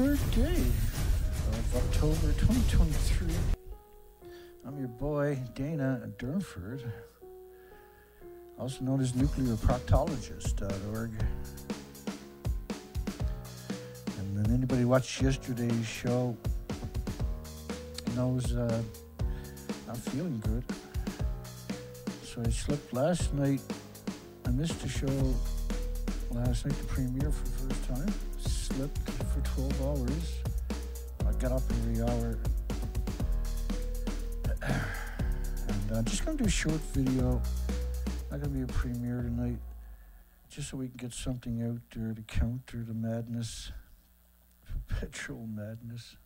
third day of October 2023. I'm your boy, Dana Durnford, also known as nuclearproctologist.org. And then anybody watched yesterday's show knows uh, I'm feeling good. So I slept last night. I missed the show last night, the premiere for the first time. Slept for 12 hours. I got up every hour. And I'm just going to do a short video. Not going to be a premiere tonight. Just so we can get something out there to counter the madness, perpetual madness.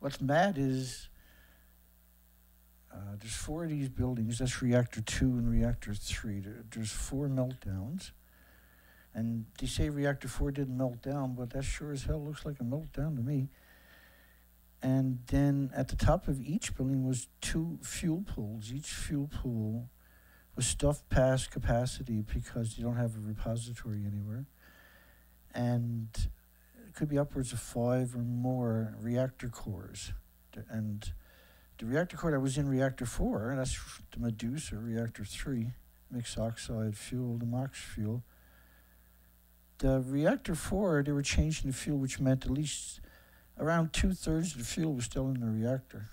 What's mad is uh, there's four of these buildings. That's reactor two and reactor three. There, there's four meltdowns. And they say reactor four didn't melt down, but that sure as hell looks like a meltdown to me. And then at the top of each building was two fuel pools. Each fuel pool was stuffed past capacity because you don't have a repository anywhere. And it could be upwards of five or more reactor cores. And the reactor core that was in reactor four, that's the Medusa reactor three, mixed oxide fuel, the MOX fuel. The reactor four, they were changing the fuel, which meant at least around two thirds of the fuel was still in the reactor.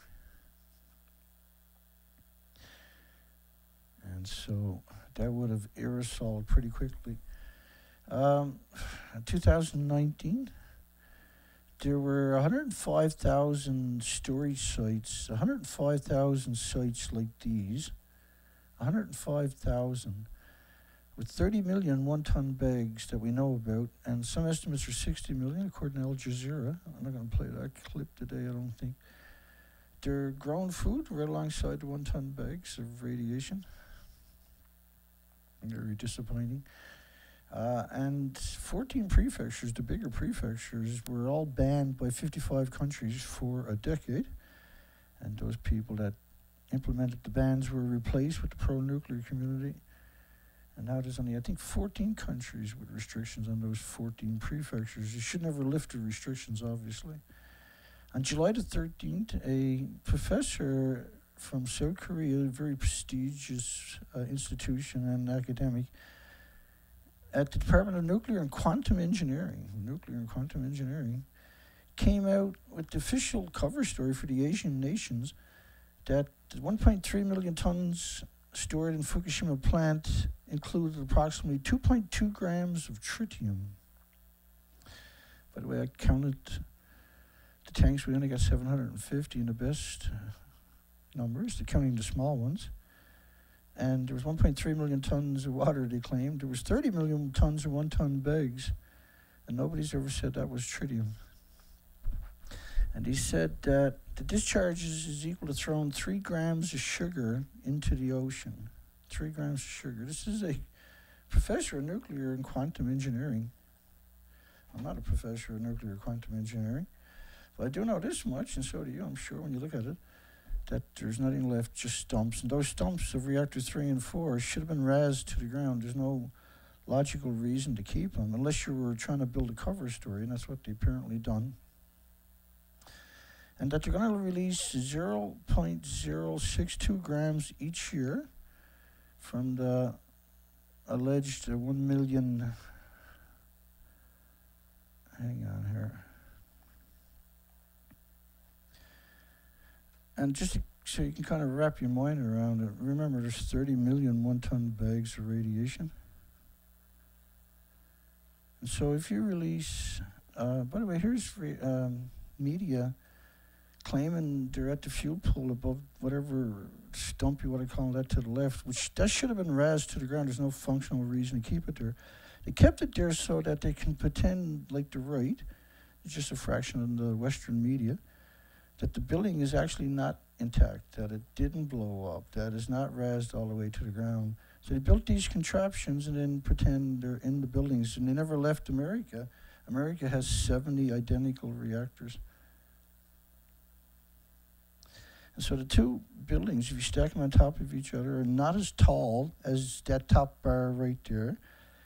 And so that would have aerosoled pretty quickly. Um, 2019, there were 105,000 storage sites, 105,000 sites like these, 105,000 with 30 million one ton bags that we know about, and some estimates are 60 million, according to Al Jazeera. I'm not going to play that clip today, I don't think. They're grown food right alongside the one ton bags of radiation. Very disappointing. Uh, and 14 prefectures, the bigger prefectures, were all banned by 55 countries for a decade. And those people that implemented the bans were replaced with the pro nuclear community. And now there's only, I think, 14 countries with restrictions on those 14 prefectures. You should never lift the restrictions, obviously. On July the 13th, a professor from South Korea, a very prestigious uh, institution and academic, at the Department of Nuclear and Quantum Engineering, Nuclear and Quantum Engineering, came out with the official cover story for the Asian nations that 1.3 million tons stored in Fukushima plant included approximately 2.2 grams of tritium. By the way, I counted the tanks. We only got 750 in the best uh, numbers, counting the small ones and there was 1.3 million tons of water they claimed. There was 30 million tons of one-ton bags, and nobody's ever said that was tritium. And he said that the discharge is, is equal to throwing three grams of sugar into the ocean. Three grams of sugar. This is a professor of nuclear and quantum engineering. I'm not a professor of nuclear quantum engineering, but I do know this much, and so do you, I'm sure, when you look at it that there's nothing left, just stumps. And those stumps of reactor three and four should have been razed to the ground. There's no logical reason to keep them unless you were trying to build a cover story, and that's what they apparently done. And that they're going to release 0.062 grams each year from the alleged 1 million. Hang on here. And just so you can kind of wrap your mind around it, remember there's 30 million one ton bags of radiation. And so if you release, uh, by the way, here's re- um, media claiming they're at the fuel pool above whatever stump you want to call that to the left, which that should have been razed to the ground. There's no functional reason to keep it there. They kept it there so that they can pretend like the right. Just a fraction of the Western media that the building is actually not intact, that it didn't blow up, that it's not razed all the way to the ground. So they built these contraptions and then pretend they're in the buildings, and they never left America. America has 70 identical reactors. And so the two buildings, if you stack them on top of each other, are not as tall as that top bar right there.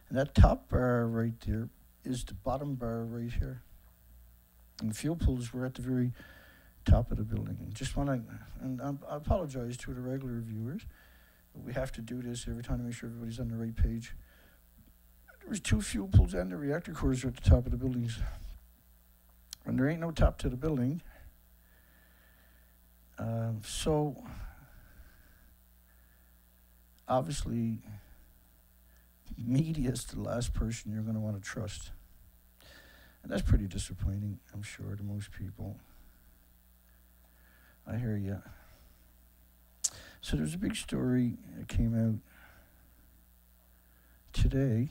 And that top bar right there is the bottom bar right here. And the fuel pools were at the very top of the building. And just want to, and I, apologize to the regular viewers, but we have to do this every time to make sure everybody's on the right page. There was two fuel pools and the reactor cores at the top of the buildings. And there ain't no top to the building. Um, so, obviously, media is the last person you're going to want to trust. And that's pretty disappointing, I'm sure, to most people. I hear you. So there's a big story that came out today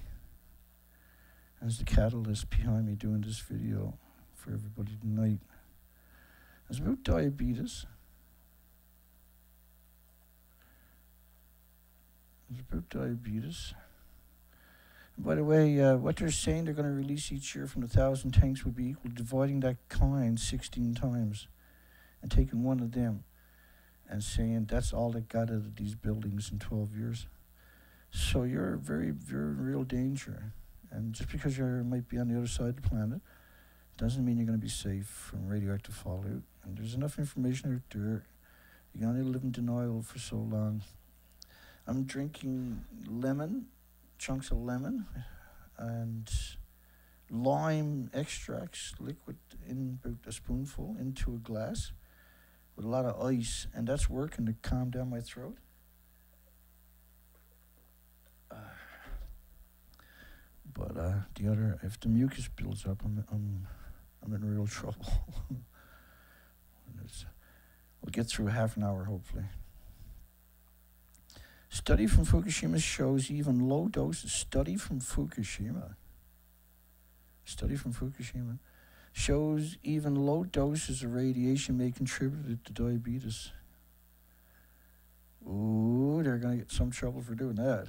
as the catalyst behind me doing this video for everybody tonight. It's about diabetes. About diabetes. By the way, uh, what they're saying they're going to release each year from the thousand tanks would be equal to dividing that kind 16 times and taking one of them and saying that's all they got out of these buildings in 12 years. So you're very, very real danger. And just because you might be on the other side of the planet doesn't mean you're going to be safe from radioactive fallout. And there's enough information out there. You can only live in denial for so long. I'm drinking lemon chunks of lemon and lime extracts, liquid in about a spoonful into a glass with a lot of ice, and that's working to calm down my throat. Uh, but uh, the other, if the mucus builds up, I'm I'm I'm in real trouble. we'll get through half an hour, hopefully. Study from Fukushima shows even low doses. Study from Fukushima. Study from Fukushima shows even low doses of radiation may contribute to diabetes. Ooh, they're going to get some trouble for doing that.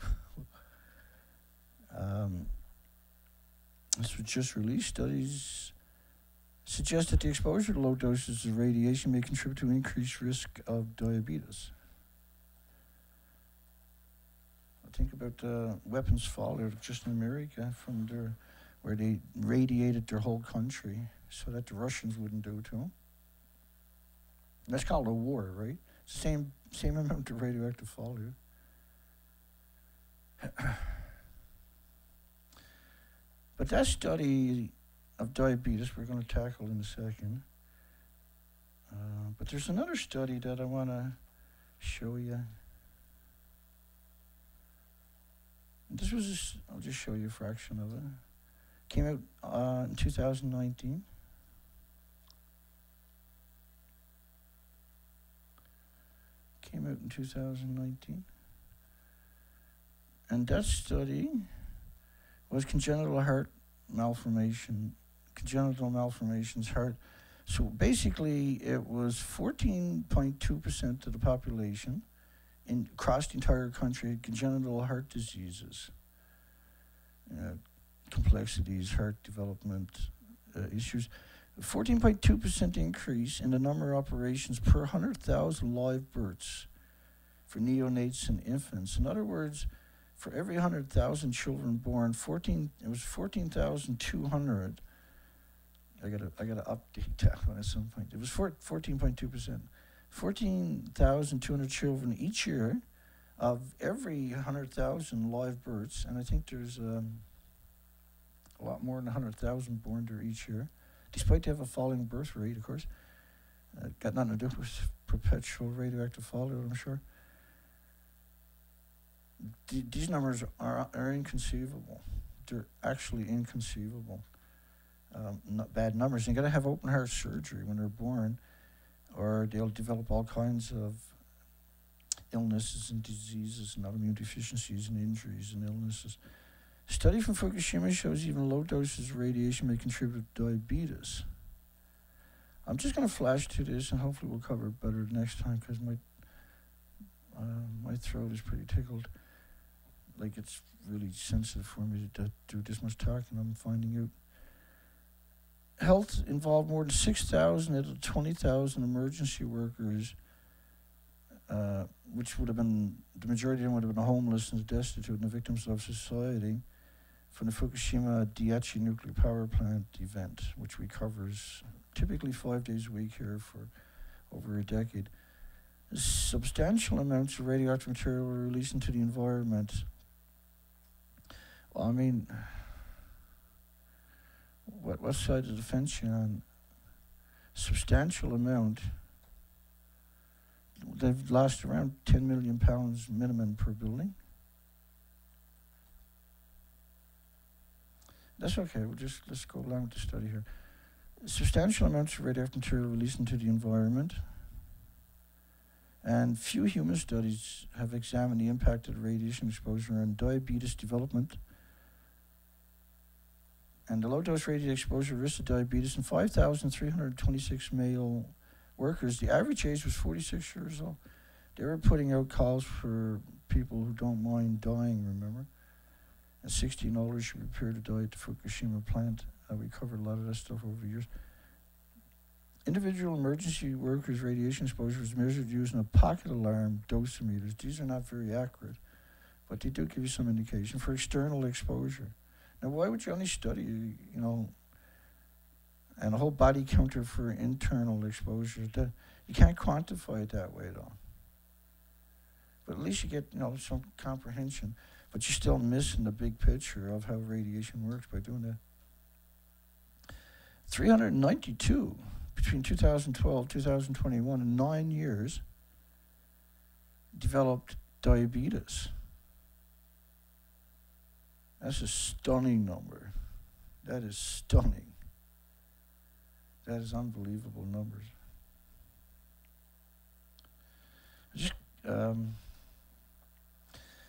um, this was just released. Studies suggest that the exposure to low doses of radiation may contribute to increased risk of diabetes. Think about the weapons fallout just in America from their, where they radiated their whole country so that the Russians wouldn't do to them. That's called a war, right? Same same amount of radioactive fallout. but that study of diabetes we're going to tackle in a second. Uh, but there's another study that I want to show you. This was just, I'll just show you a fraction of it. Came out uh, in 2019. Came out in 2019. And that study was congenital heart malformation, congenital malformations, heart. So basically, it was 14.2% of the population in, across the entire country congenital heart diseases, uh, complexities, heart development uh, issues. 14.2% increase in the number of operations per 100,000 live births for neonates and infants. In other words, for every 100,000 children born, 14 it was 14,200. I got to I got to update that one at some point. It was 14.2 percent. 14,200 children each year of every 100,000 live births, and I think there's um, a lot more than 100,000 born there each year, despite they have a falling birth rate, of course. Uh, got nothing to do with perpetual radioactive fallout, I'm sure. D- these numbers are, are inconceivable. They're actually inconceivable. Um, not bad numbers. You got to have open heart surgery when they're born or they'll develop all kinds of illnesses and diseases and autoimmune deficiencies and injuries and illnesses. Study from Fukushima shows even low doses of radiation may contribute to diabetes. I'm just going to flash to this, and hopefully we'll cover it better next time because my uh, my throat is pretty tickled. Like it's really sensitive for me to, to do this much talking. I'm finding out health involved more than 6,000 out of 20,000 emergency workers, uh, which would have been, the majority of them would have been homeless and destitute and the victims of society. from the Fukushima Daiichi nuclear power plant event, which we covers typically five days a week here for over a decade. Substantial amounts of radioactive material were released into the environment. Well, I mean, what, side of the fence you on? Substantial amount. They've lost around 10 million pounds minimum per building. That's okay. We'll just let's go along with the study here. Substantial amounts of radioactive material released into the environment. And few human studies have examined the impact of radiation exposure on diabetes development. And the low dose radiation exposure risk of diabetes in 5,326 male workers. The average age was 46 years old. They were putting out calls for people who don't mind dying, remember? And 16 others should prepare to die at the Fukushima plant. Uh, we covered a lot of that stuff over the years. Individual emergency workers' radiation exposure was measured using a pocket alarm dosimeters. These are not very accurate, but they do give you some indication for external exposure. Now, why would you only study, you know, and a whole body counter for internal exposure? You can't quantify it that way, though. But at least you get, you know, some comprehension. But you're still missing the big picture of how radiation works by doing that. 392 between 2012 2021 in nine years developed diabetes. That's a stunning number. That is stunning. That is unbelievable numbers. Just um,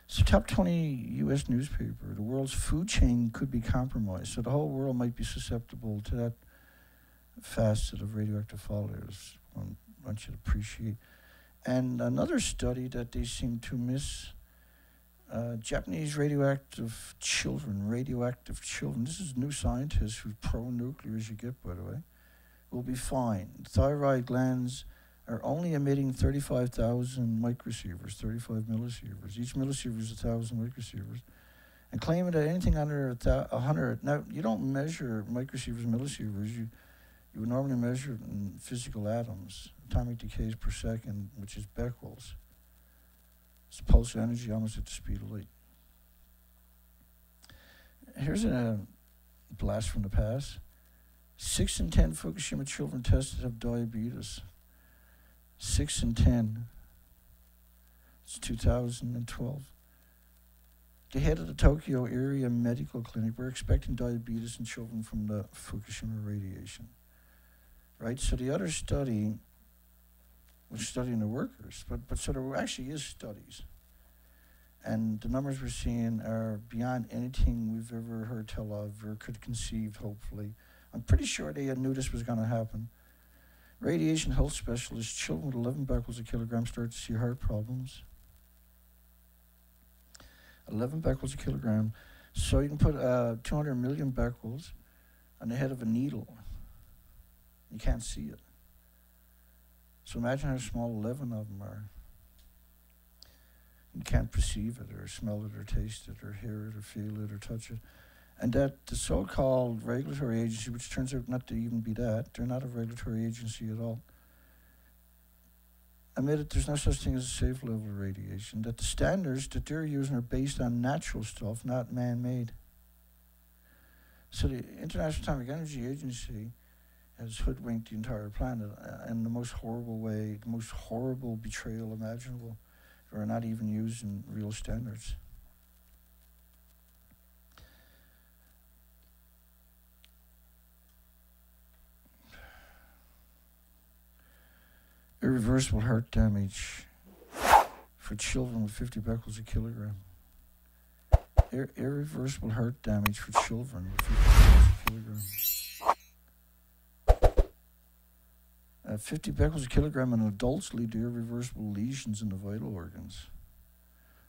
so top 20 U.S. newspaper, the world's food chain could be compromised. So the whole world might be susceptible to that facet of radioactive fallout. I want you to appreciate. And another study that they seem to miss uh, Japanese radioactive children, radioactive children. This is new scientists who's pro nuclear as you get, by the way, will be fine. Thyroid glands are only emitting 35,000 microsieverts, 35 millisieverts. Each millisievert is 1,000 microsieverts. And claiming that anything under a th- 100, now you don't measure microsieverts, millisieverts, you, you would normally measure it in physical atoms, atomic decays per second, which is becquerels. It's pulse energy almost at the speed of light. Here's a blast from the past. Six in ten Fukushima children tested have diabetes. Six in ten. It's 2012. The head of the Tokyo area medical clinic, we're expecting diabetes in children from the Fukushima radiation. Right? So the other study studying the workers, but, but so there actually is studies. And the numbers we're seeing are beyond anything we've ever heard tell of or could conceive, hopefully. I'm pretty sure they knew this was going to happen. Radiation health specialists, children with 11 becquerels a kilogram start to see heart problems. 11 becquerels a kilogram. So you can put uh, 200 million becquerels on the head of a needle. You can't see it. So imagine how small 11 of them are. You can't perceive it or smell it or taste it or hear it or feel it or touch it. And that the so called regulatory agency, which turns out not to even be that, they're not a regulatory agency at all, admitted there's no such thing as a safe level of radiation, that the standards that they're using are based on natural stuff, not man made. So the International Atomic Energy Agency has hoodwinked the entire planet uh, in the most horrible way, the most horrible betrayal imaginable. They're not even using real standards. Irreversible heart damage for children with 50 becquerels a kilogram. Ir- irreversible heart damage for children with 50 becquerels a kilogram. Uh, 50 becquerels a kilogram in adults lead to irreversible lesions in the vital organs.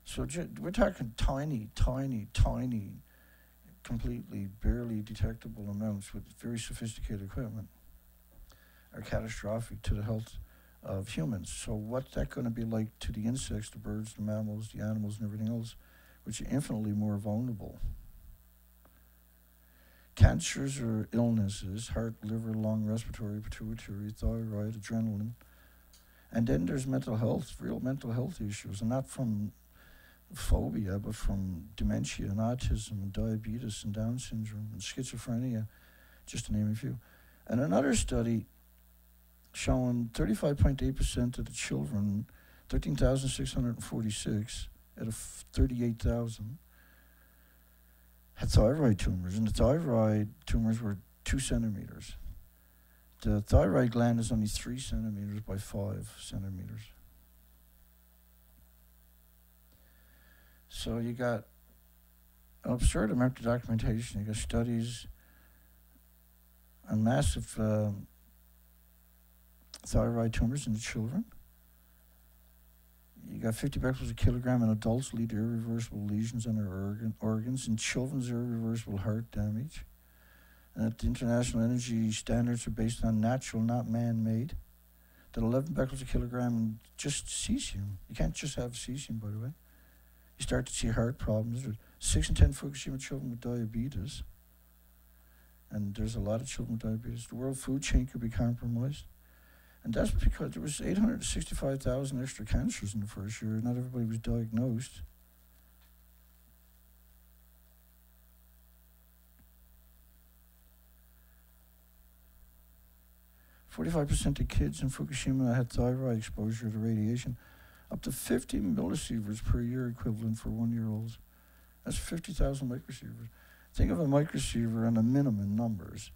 So we're talking tiny, tiny, tiny, completely barely detectable amounts with very sophisticated equipment are catastrophic to the health of humans. So what's that going to be like to the insects, the birds, the mammals, the animals, and everything else, which are infinitely more vulnerable? Cancers or illnesses, heart, liver, lung, respiratory, pituitary, thyroid, adrenaline. And then there's mental health, real mental health issues, and not from phobia, but from dementia and autism and diabetes and Down syndrome and schizophrenia, just to name a few. And another study showing 35.8% of the children, 13,646 out of 38,000, had thyroid tumors, and the thyroid tumors were two centimeters. The thyroid gland is only three centimeters by five centimeters. So you got an absurd amount of documentation. You got studies on massive uh, thyroid tumors in the children. You got 50 becquerels a kilogram in adults lead to irreversible lesions on their organ, organs. In children's irreversible heart damage. And that the international energy standards are based on natural, not man-made. That 11 becquerels a kilogram and just cesium. You can't just have cesium, by the way. You start to see heart problems. There's 6 and 10 Fukushima children with diabetes. And there's a lot of children with diabetes. The world food chain could be compromised. And that's because there was 865,000 extra cancers in the first year. Not everybody was diagnosed. Forty-five percent of kids in Fukushima had thyroid exposure to radiation, up to fifty millisieverts per year equivalent for one-year-olds. That's fifty thousand microsieverts. Think of a microsiever on the minimum numbers.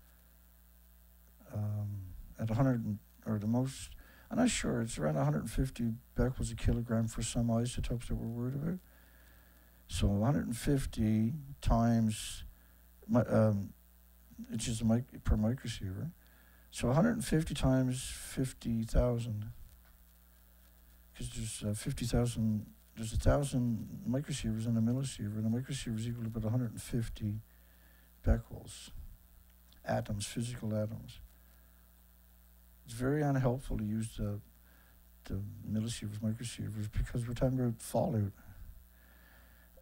Um, at 100 or the most, I'm not sure, it's around 150 becquerels a kilogram for some isotopes that we're worried about. So 150 times, um, it's just a mic- per microsiever. So 150 times 50,000, because there's uh, 50,000, there's a thousand microsievers and a millisiever, and a millisiever is equal to about 150 becquerels, atoms, physical atoms. It's very unhelpful to use the, the millisievers, microsievers, because we're talking about fallout.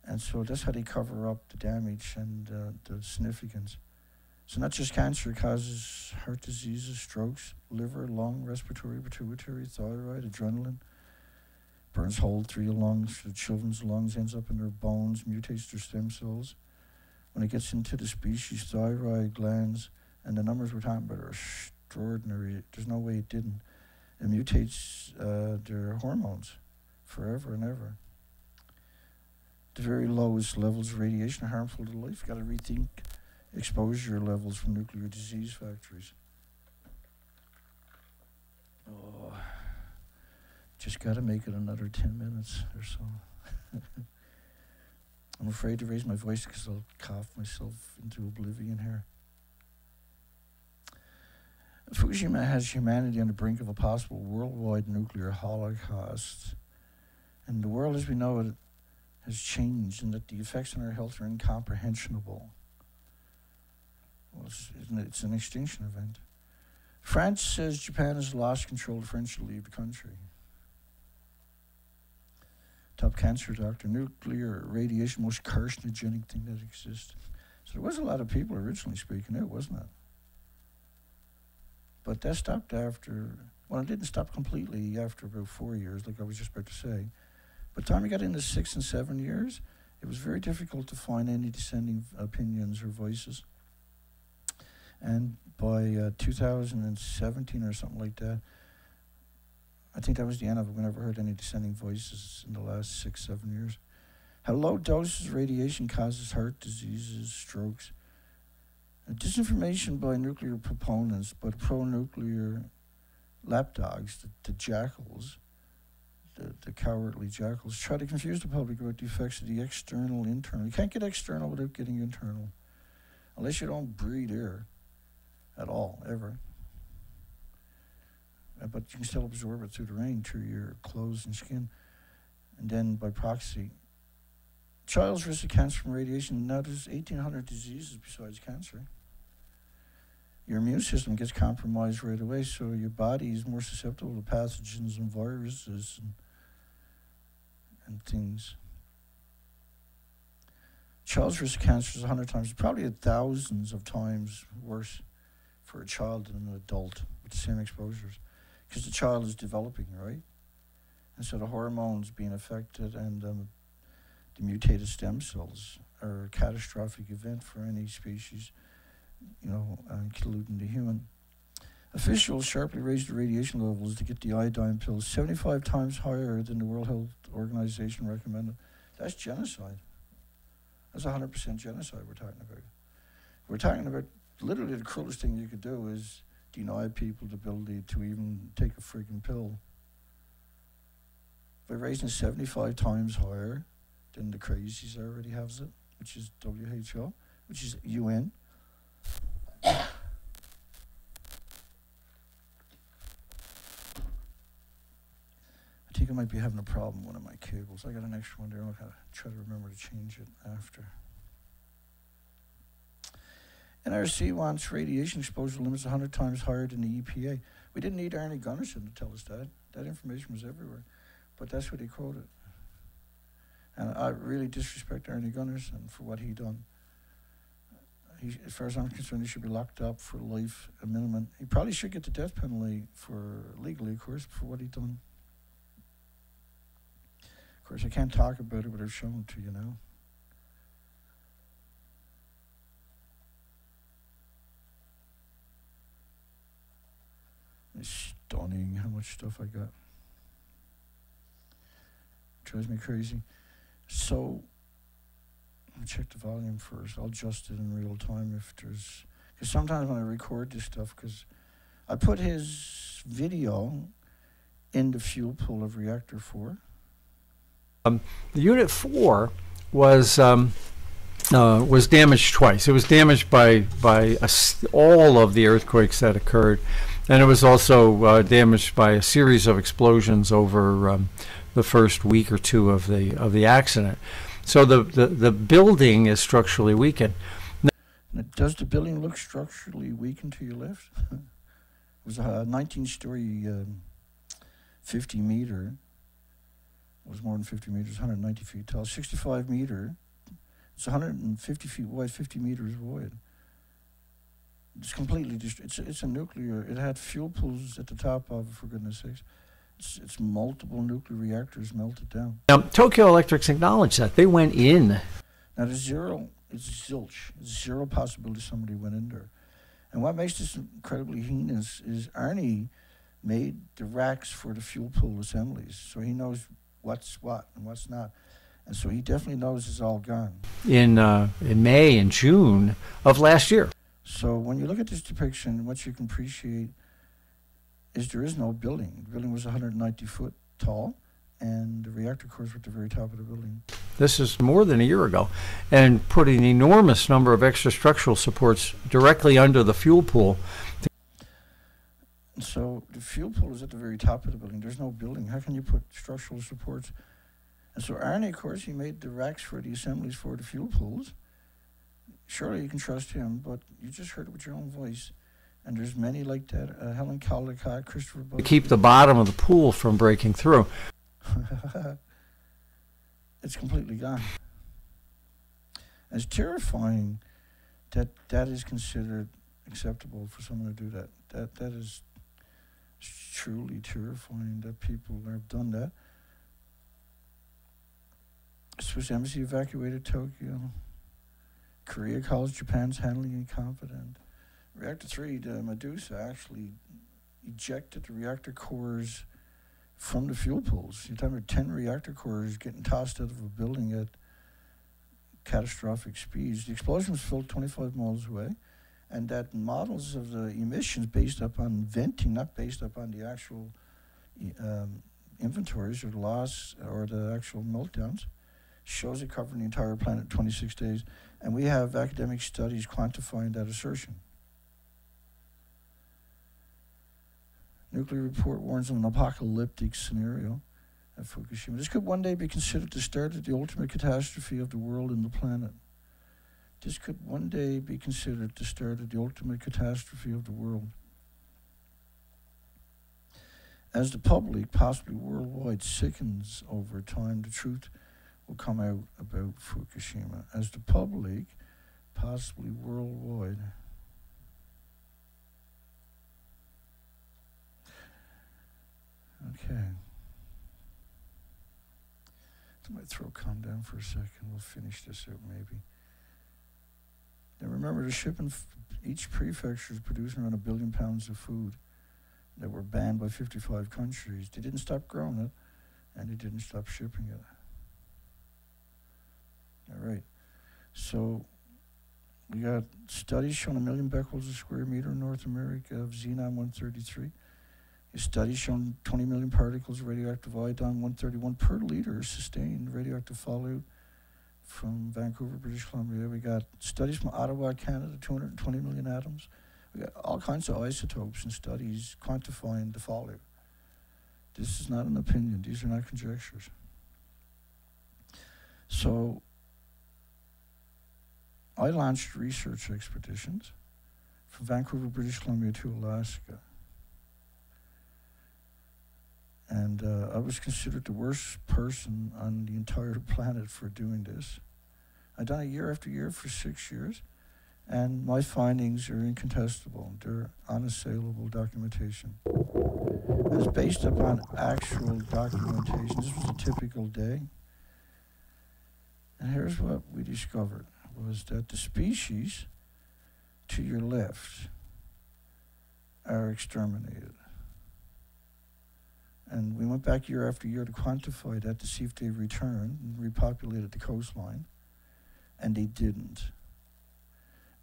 And so that's how they cover up the damage and uh, the significance. So not just cancer causes heart diseases, strokes, liver, lung, respiratory, pituitary, thyroid, adrenaline. Burns hole through your lungs, the children's lungs, ends up in their bones, mutates their stem cells. When it gets into the species thyroid glands, and the numbers we're talking about are extraordinary. There's no way it didn't. It mutates uh, their hormones forever and ever. The very lowest levels of radiation are harmful to life. Got to rethink exposure levels from nuclear disease factories. Oh, just got to make it another 10 minutes or so. I'm afraid to raise my voice because I'll cough myself into oblivion here. Fukushima has humanity on the brink of a possible worldwide nuclear holocaust. And the world as we know it has changed, and that the effects on our health are incomprehensible. Well, it's, it's an extinction event. France says Japan has lost control. The French will leave the country. Top cancer doctor, nuclear radiation, most carcinogenic thing that exists. So there was a lot of people originally speaking out, wasn't it? But that stopped after, well, it didn't stop completely after about four years, like I was just about to say. But time we got into six and seven years, it was very difficult to find any dissenting opinions or voices. And by uh, 2017 or something like that, I think that was the end of it. We never heard any dissenting voices in the last six, seven years. How low doses of radiation causes heart diseases, strokes, disinformation by nuclear proponents, but pro-nuclear lapdogs, the, the jackals, the, the cowardly jackals, try to confuse the public about the effects of the external, internal. You can't get external without getting internal, unless you don't breathe air at all, ever. Uh, but you can still absorb it through the rain, through your clothes and skin, and then by proxy. Child's risk of cancer from radiation. Now there's 1,800 diseases besides cancer your immune system gets compromised right away, so your body is more susceptible to pathogens and viruses and, and things. child's risk of cancer is 100 times, probably thousands of times worse for a child than an adult with the same exposures because the child is developing, right? And so the hormones being affected and um, the mutated stem cells are a catastrophic event for any species, you know, uh, including the human. Officials sharply raised the radiation levels to get the iodine pills 75 times higher than the World Health Organization recommended. That's genocide. That's 100% genocide we're talking about. We're talking about literally the cruelest thing you could do is deny people the ability to even take a freaking pill. By raising 75 times higher than the crazies already has it, which is WHO, which is UN. Think I might be having a problem with one of my cables. I got an extra one there. I'll try to remember to change it after. NRC wants radiation exposure limits 100 times higher than the EPA. We didn't need Arnie Gundersen to tell us that. That information was everywhere. But that's what he quoted. And I really disrespect Arnie Gundersen for what he done. He, as far as I'm concerned, he should be locked up for life, a minimum. He probably should get the death penalty for legally, of course, for what he done. Of course, I can't talk about it, but I've shown it to you now. It's stunning how much stuff I got. Drives me crazy. So, let me check the volume first. I'll adjust it in real time if there's. Because sometimes when I record this stuff, because I put his video in the fuel pool of reactor 4. Um, the unit 4 was. Um, uh, was damaged twice. It was damaged by by all of the earthquakes that occurred, and it was also uh, damaged by a series of explosions over um, the first week or two of the of the accident. So the, the, the building is structurally weakened. Does the building look structurally weakened to your left? it was a 19-story, um, 50 meter. It was more than 50 meters, 190 feet tall, 65 meter. It's 150 feet wide, 50 meters wide. It's completely dist- it's it's a nuclear. It had fuel pools at the top of it, for goodness sakes. It's, it's multiple nuclear reactors melted down. Now, Tokyo Electric's acknowledged that they went in. Now there's zero. It's zilch. It's zero possibility somebody went in there. And what makes this incredibly heinous is Arnie made the racks for the fuel pool assemblies, so he knows what's what and what's not. And so he definitely knows it's all gone. In uh, in May and June of last year. So when you look at this depiction, what you can appreciate is there is no building. The building was 190 foot tall, and the reactor cores were at the very top of the building. This is more than a year ago, and put an enormous number of extra structural supports directly under the fuel pool. So the fuel pool is at the very top of the building. There's no building. How can you put structural supports? And so Arnie, of course, he made the racks for the assemblies for the fuel pools surely you can trust him, but you just heard it with your own voice. And there's many like that. Uh, Helen Caldicott, Christopher To keep the bottom of the pool from breaking through. it's completely gone. It's terrifying that that is considered acceptable for someone to do that. That that is truly terrifying that people have done that. Swiss embassy evacuated Tokyo. Korea calls Japan's handling incompetent. Reactor 3, the Medusa, actually ejected the reactor cores from the fuel pools. You're talking about 10 reactor cores getting tossed out of a building at catastrophic speeds. The explosion was felt 25 miles away, and that models of the emissions based upon venting, not based upon the actual um, inventories or loss or the actual meltdowns, shows it covered the entire planet 26 days. And we have academic studies quantifying that assertion. Nuclear report warns of an apocalyptic scenario at Fukushima. This could one day be considered the start of the ultimate catastrophe of the world and the planet. This could one day be considered the start of the ultimate catastrophe of the world. As the public, possibly worldwide, sickens over time, the truth will come out about Fukushima as the public, possibly worldwide. Okay. Let my throat calm down for a second. We'll finish this out maybe. Now remember, the shipping, each prefecture is producing around a billion pounds of food that were banned by 55 countries. They didn't stop growing it, and they didn't stop shipping it. All right. So we got studies showing a million becquerels a square meter in North America of xenon 133. A study showing 20 million particles of radioactive iodine 131 per liter sustained radioactive fallout from Vancouver, British Columbia. We got studies from Ottawa, Canada, 220 million atoms. We got all kinds of isotopes and studies quantifying the fallout. This is not an opinion, these are not conjectures. So, I launched research expeditions from Vancouver, British Columbia to Alaska. And uh, I was considered the worst person on the entire planet for doing this. I've done it year after year for six years, and my findings are incontestable. They're unassailable documentation. And it's based upon actual documentation. This was a typical day. And here's what we discovered was that the species to your left are exterminated. And we went back year after year to quantify that to see if they returned and repopulated the coastline. And they didn't.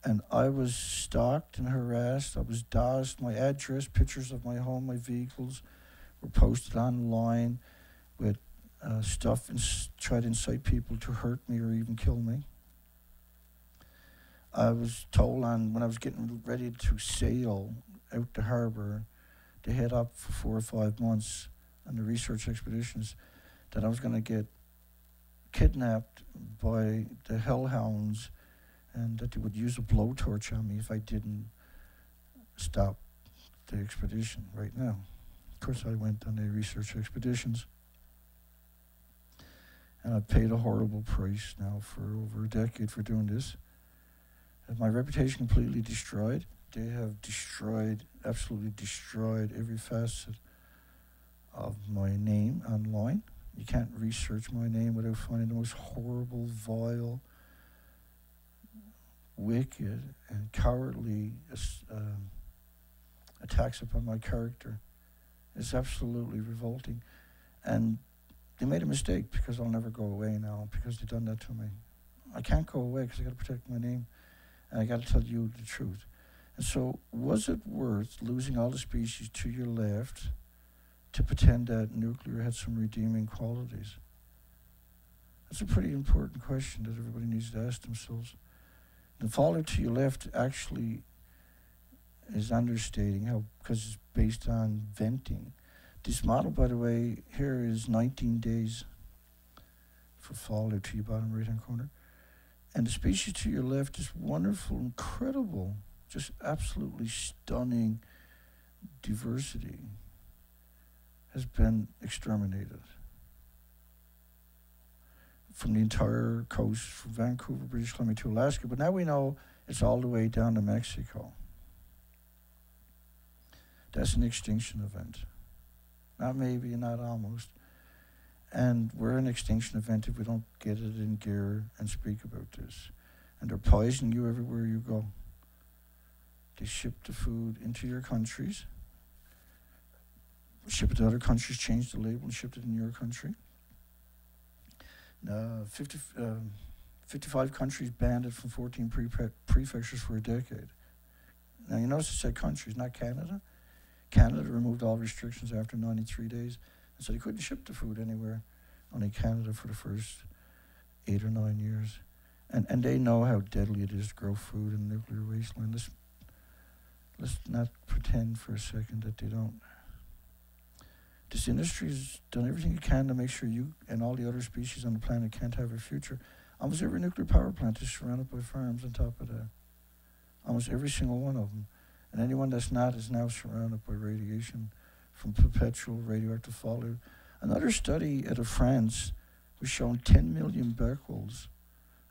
And I was stalked and harassed. I was doxxed. My address, pictures of my home, my vehicles were posted online with uh, stuff and try to incite people to hurt me or even kill me. I was told on when I was getting ready to sail out the harbor to head up for four or five months on the research expeditions that I was going to get kidnapped by the hellhounds and that they would use a blowtorch on me if I didn't stop the expedition right now. Of course, I went on the research expeditions and I paid a horrible price now for over a decade for doing this. And my reputation completely destroyed. They have destroyed, absolutely destroyed every facet of my name online. You can't research my name without finding the most horrible, vile, wicked, and cowardly um, attacks upon my character. It's absolutely revolting. And they made a mistake because I'll never go away now because they've done that to me. I can't go away because I got to protect my name and I got to tell you the truth. And so, was it worth losing all the species to your left to pretend that nuclear had some redeeming qualities? That's a pretty important question that everybody needs to ask themselves. The fallout to your left actually is understating how, because it's based on venting. This model, by the way, here is 19 days for fallout to your bottom right hand corner. And the species to your left is wonderful, incredible, just absolutely stunning diversity has been exterminated from the entire coast from Vancouver, British Columbia to Alaska. But now we know it's all the way down to Mexico. That's an extinction event. Not maybe, not almost. And we're an extinction event if we don't get it in gear and speak about this. And they're poisoning you everywhere you go. They ship the food into your countries, ship it to other countries, change the label, and ship it in your country. Uh, 50, um 55 countries banned it from 14 prepe- prefectures for a decade. Now, you notice it said countries, not Canada. Canada removed all restrictions after 93 days, and so they couldn't ship the food anywhere, only Canada for the first eight or nine years. And, and they know how deadly it is to grow food in nuclear wasteland. Let's, let's not pretend for a second that they don't. This industry has done everything it can to make sure you and all the other species on the planet can't have a future. Almost every nuclear power plant is surrounded by farms on top of that. Almost every single one of them. And anyone that's not is now surrounded by radiation from perpetual radioactive fallout. Another study out of France was showing 10 million becquerels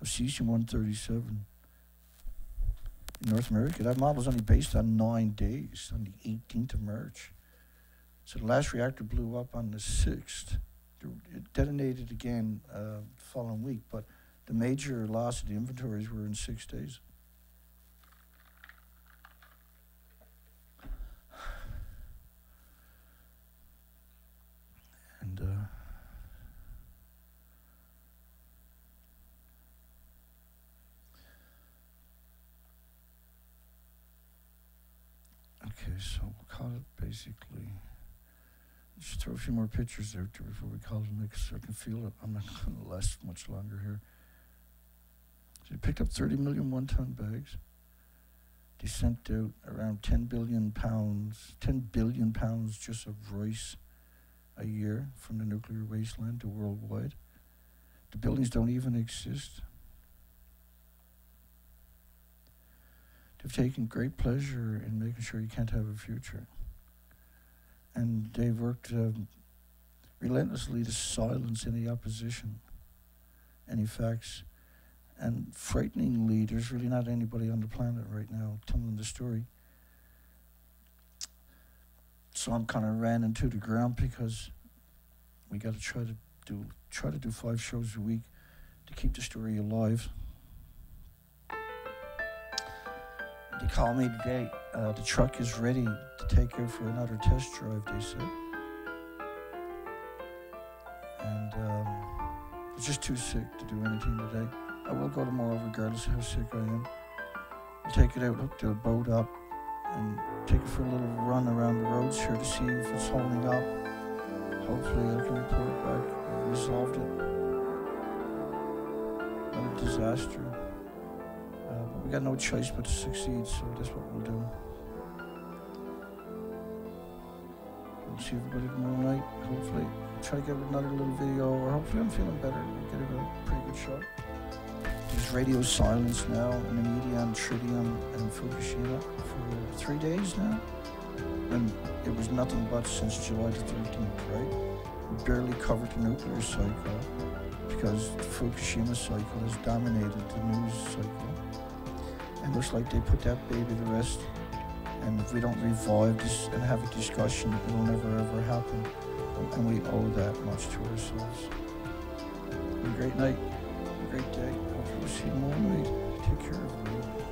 of cesium-137 in North America. That model is only based on nine days, on the 18th of March. So the last reactor blew up on the 6th. It detonated again uh, the following week, but the major loss of the inventories were in six days. And uh, okay, so we'll call it basically. Just throw a few more pictures there too before we call it mix so I can feel it. I'm not going to last much longer here. So they picked up 30 million one ton bags. They sent out around 10 billion pounds, 10 billion pounds just of rice a year from the nuclear wasteland to worldwide. The buildings don't even exist. They've taken great pleasure in making sure you can't have a future. And they've worked um, relentlessly to silence any opposition, any facts. And frighteningly, there's really not anybody on the planet right now telling the story. So I'm kind of ran into the ground because we got to try to do try to do five shows a week to keep the story alive. They called me today. Uh, the truck is ready to take her for another test drive. They said, and um, I was just too sick to do anything today. I will go tomorrow regardless of how sick I am. I'll take it out, hook the boat up, and take it for a little run around the roads here to see if it's holding up. Hopefully I can report back we resolved it. Not a disaster. We got no choice but to succeed, so that's what we'll do. We'll see everybody tomorrow night, hopefully. Try to get another little video, or hopefully I'm feeling better. We'll get a pretty good shot. There's radio silence now in the Tritium and Fukushima for three days now. And it was nothing but since July the 13th, right? We barely covered the nuclear cycle because the Fukushima cycle has dominated the news cycle. Looks like they put that baby to rest. And if we don't revive this and have a discussion, it'll never ever happen. And we owe that much to ourselves. Have a great night. Have a great day. Hopefully we'll see you tomorrow night. Take care, everybody.